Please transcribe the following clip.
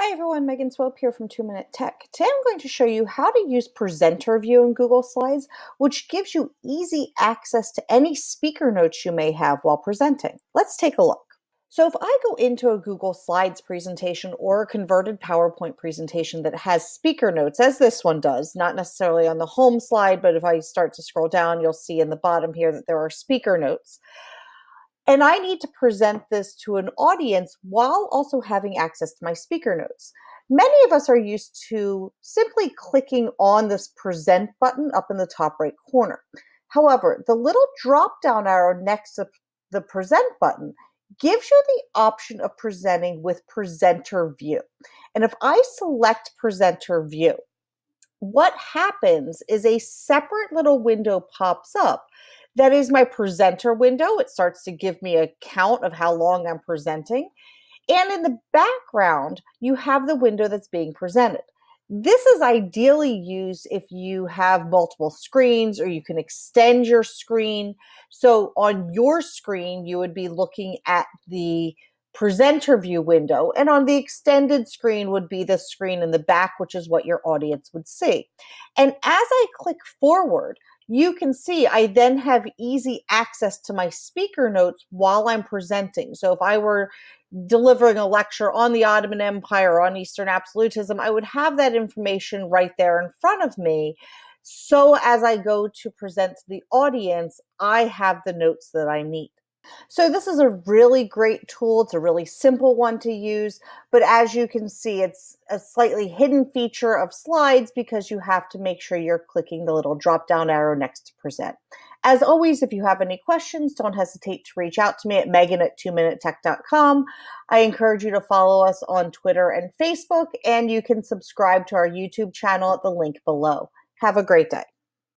Hi everyone, Megan Swope here from 2 Minute Tech. Today I'm going to show you how to use Presenter View in Google Slides, which gives you easy access to any speaker notes you may have while presenting. Let's take a look. So if I go into a Google Slides presentation or a converted PowerPoint presentation that has speaker notes, as this one does, not necessarily on the home slide, but if I start to scroll down, you'll see in the bottom here that there are speaker notes. And I need to present this to an audience while also having access to my speaker notes. Many of us are used to simply clicking on this present button up in the top right corner. However, the little drop down arrow next to the present button gives you the option of presenting with presenter view. And if I select presenter view, what happens is a separate little window pops up that is my presenter window. It starts to give me a count of how long I'm presenting. And in the background, you have the window that's being presented. This is ideally used if you have multiple screens or you can extend your screen. So on your screen, you would be looking at the presenter view window, and on the extended screen would be the screen in the back, which is what your audience would see. And as I click forward, you can see I then have easy access to my speaker notes while I'm presenting. So if I were delivering a lecture on the Ottoman Empire, on Eastern absolutism, I would have that information right there in front of me. So as I go to present to the audience, I have the notes that I need. So this is a really great tool. It's a really simple one to use, but as you can see, it's a slightly hidden feature of slides because you have to make sure you're clicking the little drop down arrow next to present. As always, if you have any questions, don't hesitate to reach out to me at megan at 2minutetech.com. I encourage you to follow us on Twitter and Facebook, and you can subscribe to our YouTube channel at the link below. Have a great day.